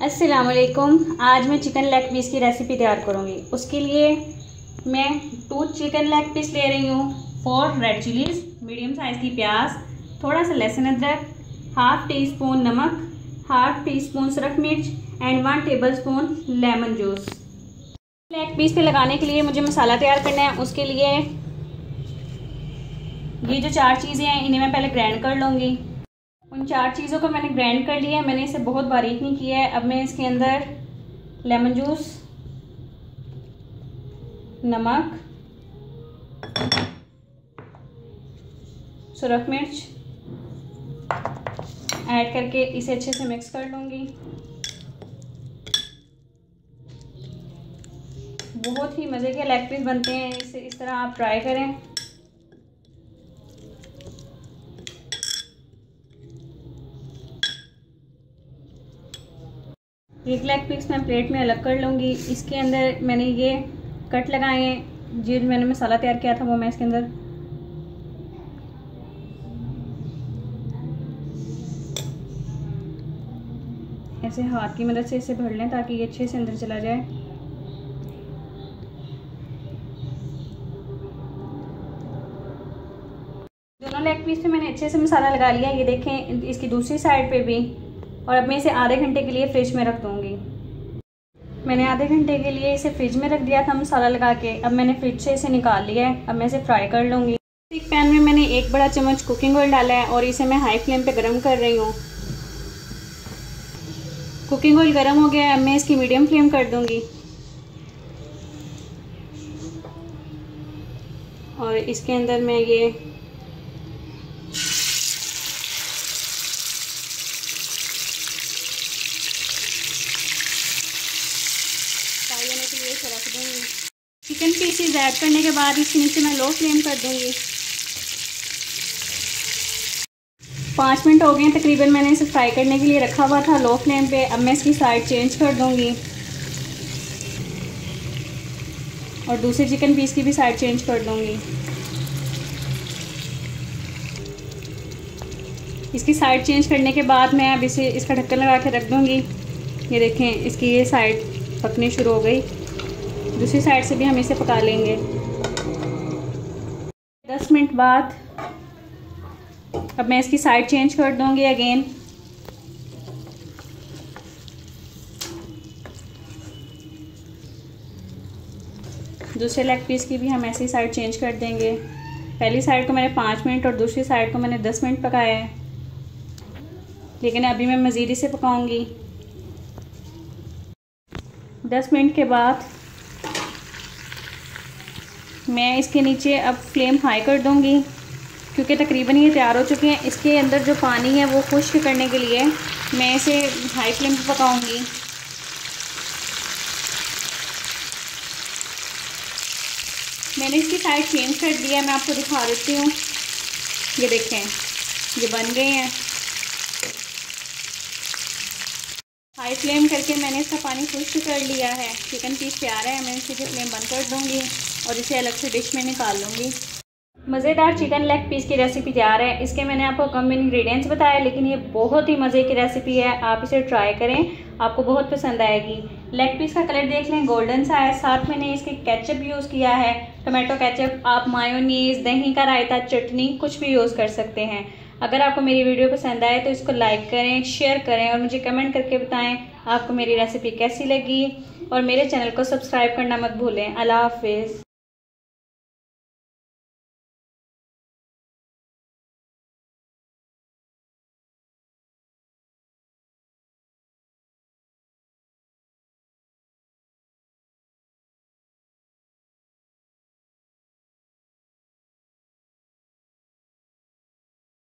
असलकुम आज मैं चिकन लेग पीस की रेसिपी तैयार करूँगी। उसके लिए मैं टू चिकन लेग पीस ले रही हूँ। Four red chillies medium size की प्याज, थोड़ा सा लहसुन अदरक हाफ़ टी स्पून नमक हाफ़ टी स्पून सरख मिर्च and one tablespoon lemon juice leg piece पे लगाने के लिए मुझे मसाला तैयार करना है। उसके लिए ये जो चार चीज़ें हैं, इन्हें मैं पहले ग्राइंड कर लूँगी। उन चार चीज़ों को मैंने ग्राइंड कर लिया है। मैंने इसे बहुत बारीक नहीं किया है। अब मैं इसके अंदर लेमन जूस नमक, सुरख मिर्च ऐड करके इसे अच्छे से मिक्स कर लूँगी। बहुत ही मज़े के लेग पीस बनते हैं। इसे इस तरह आप ट्राई करें। एक लेग पीस मैं प्लेट में अलग कर लूँगी। इसके अंदर मैंने ये कट लगाए जो मैंने मसाला तैयार किया था, वो मैं इसके अंदर ऐसे हाथ की मदद से इसे भर लें ताकि ये अच्छे से अंदर चला जाए। दोनों लेग पीस पे मैंने अच्छे से मसाला लगा लिया ये देखें, इसकी दूसरी साइड पे भी और अब मैं इसे आधे घंटे के लिए फ्रिज में रख दूँगी। मैंने आधे घंटे के लिए इसे फ्रिज में रख दिया था मसाला लगा के। अब मैंने फ्रिज से इसे निकाल लिया है। अब मैं इसे फ्राई कर लूँगी। एक पैन में मैंने एक बड़ा चम्मच कुकिंग ऑयल डाला है और इसे मैं हाई फ्लेम पे गरम कर रही हूँ। कुकिंग ऑयल गरम हो गया है। अब मैं इसकी मीडियम फ्लेम कर दूँगी। और इसके अंदर मैं ये लिए इसे रख दूँगी। चिकन पीसीज ऐड करने के बाद इसके नीचे मैं लो फ्लेम कर दूँगी। पाँच मिनट हो गए हैं, तकरीबन मैंने इसे फ्राई करने के लिए रखा हुआ था लो फ्लेम पे। अब मैं इसकी साइड चेंज कर दूँगी। और दूसरे चिकन पीस की भी साइड चेंज कर दूँगी। इसकी साइड चेंज करने के बाद मैं अब इसे, इसका ढक्कन लगा के रख दूँगी। ये देखें, इसकी ये साइड पकनी शुरू हो गई। दूसरी साइड से भी हम इसे पका लेंगे। दस मिनट बाद अब मैं इसकी साइड चेंज कर दूँगी अगेन। दूसरे लेग पीस की भी हम ऐसी साइड चेंज कर देंगे। पहली साइड को मैंने पाँच मिनट और दूसरी साइड को मैंने दस मिनट पकाया है। लेकिन अभी मैं मज़ीद इसे पकाऊँगी। दस मिनट के बाद मैं इसके नीचे अब फ्लेम हाई कर दूँगी, क्योंकि तकरीबन ये तैयार हो चुके हैं। इसके अंदर जो पानी है वो खुश्क करने के लिए मैं इसे हाई फ्लेम पर पकाऊँगी। मैंने इसकी साइड चेंज कर दिया मैं आपको दिखा देती हूँ। ये देखें, ये बन गए हैं। हाई फ्लेम करके मैंने इसका पानी खुश्क कर लिया है। चिकन पीस तैयार है, मैं इसे फ्लेम बंद कर दूँगी और इसे अलग से डिश में निकाल लूँगी। मज़ेदार चिकन लेग पीस की रेसिपी तैयार है। इसके मैंने आपको कम इंग्रेडिएंट्स बताया लेकिन ये बहुत ही मज़े की रेसिपी है। आप इसे ट्राई करें, आपको बहुत पसंद आएगी। लेग पीस का कलर देख लें गोल्डन सा है। साथ मैंने इसके केचप यूज़ किया है। टोमेटो केचप आप मायोनीज दही का रायता, चटनी, कुछ भी यूज़ कर सकते हैं। अगर आपको मेरी वीडियो पसंद आए तो इसको लाइक करें शेयर करें और मुझे कमेंट करके बताएँ आपको मेरी रेसिपी कैसी लगी। और मेरे चैनल को सब्सक्राइब करना मत भूलें। अल्लाह हाफिज़।